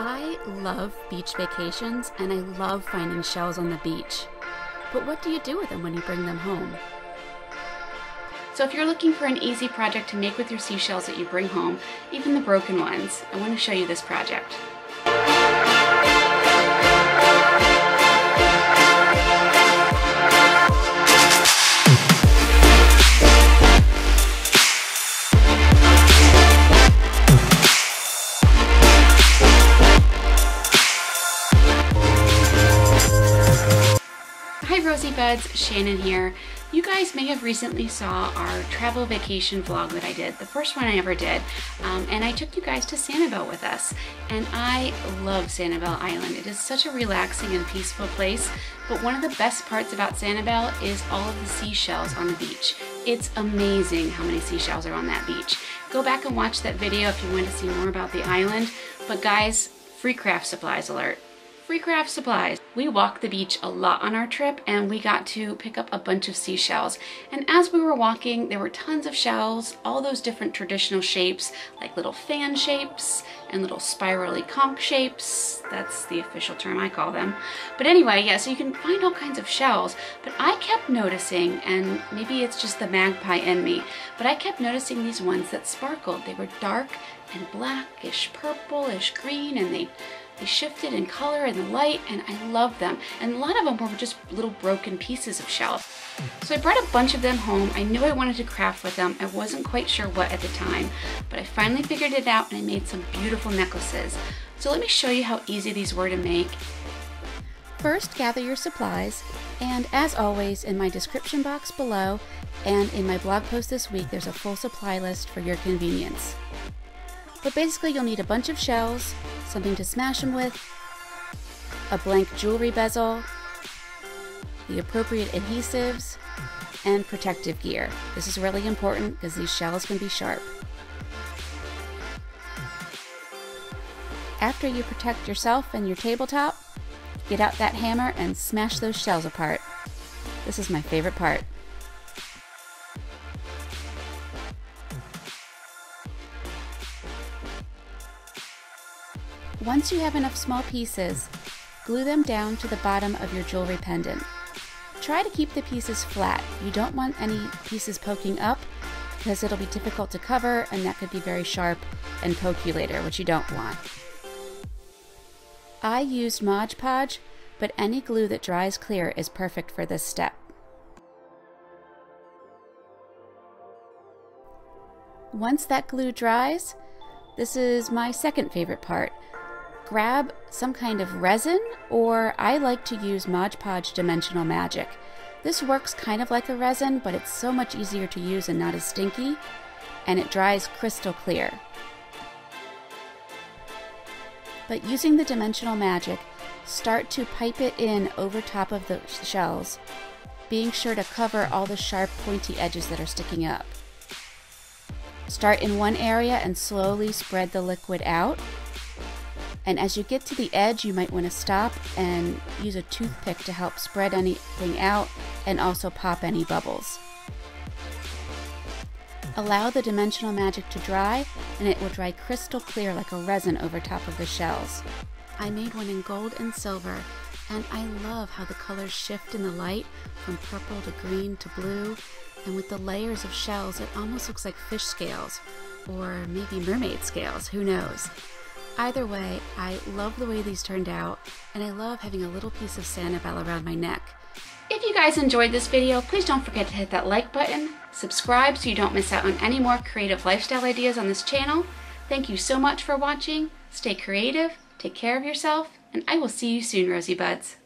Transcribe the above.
I love beach vacations and I love finding shells on the beach. But what do you do with them when you bring them home? So if you're looking for an easy project to make with your seashells that you bring home, even the broken ones, I want to show you this project. Hi Rosy Buds, Shannon here. You guys may have recently saw our travel vacation vlog that I did, the first one I ever did, um, and I took you guys to Sanibel with us. And I love Sanibel Island. It is such a relaxing and peaceful place, but one of the best parts about Sanibel is all of the seashells on the beach. It's amazing how many seashells are on that beach. Go back and watch that video if you want to see more about the island, but guys, free craft supplies alert free craft supplies. We walked the beach a lot on our trip and we got to pick up a bunch of seashells. And as we were walking, there were tons of shells, all those different traditional shapes, like little fan shapes and little spirally conch shapes. That's the official term I call them. But anyway, yeah, so you can find all kinds of shells. But I kept noticing, and maybe it's just the magpie in me, but I kept noticing these ones that sparkled. They were dark and blackish, purplish, green, and they they shifted in color and the light and I love them. And a lot of them were just little broken pieces of shell. So I brought a bunch of them home. I knew I wanted to craft with them. I wasn't quite sure what at the time, but I finally figured it out and I made some beautiful necklaces. So let me show you how easy these were to make. First, gather your supplies, and as always, in my description box below and in my blog post this week, there's a full supply list for your convenience. But basically you'll need a bunch of shells, something to smash them with, a blank jewelry bezel, the appropriate adhesives, and protective gear. This is really important because these shells can be sharp. After you protect yourself and your tabletop, get out that hammer and smash those shells apart. This is my favorite part. Once you have enough small pieces, glue them down to the bottom of your jewelry pendant. Try to keep the pieces flat. You don't want any pieces poking up because it'll be difficult to cover and that could be very sharp and poke you later, which you don't want. I used Mod Podge, but any glue that dries clear is perfect for this step. Once that glue dries, this is my second favorite part grab some kind of resin, or I like to use Mod Podge Dimensional Magic. This works kind of like a resin, but it's so much easier to use and not as stinky, and it dries crystal clear. But using the Dimensional Magic, start to pipe it in over top of the shells, being sure to cover all the sharp pointy edges that are sticking up. Start in one area and slowly spread the liquid out and as you get to the edge, you might want to stop and use a toothpick to help spread anything out and also pop any bubbles. Allow the dimensional magic to dry and it will dry crystal clear like a resin over top of the shells. I made one in gold and silver and I love how the colors shift in the light from purple to green to blue and with the layers of shells it almost looks like fish scales or maybe mermaid scales, who knows. Either way, I love the way these turned out, and I love having a little piece of Sanibel around my neck. If you guys enjoyed this video, please don't forget to hit that like button, subscribe so you don't miss out on any more creative lifestyle ideas on this channel. Thank you so much for watching, stay creative, take care of yourself, and I will see you soon, Rosy Buds.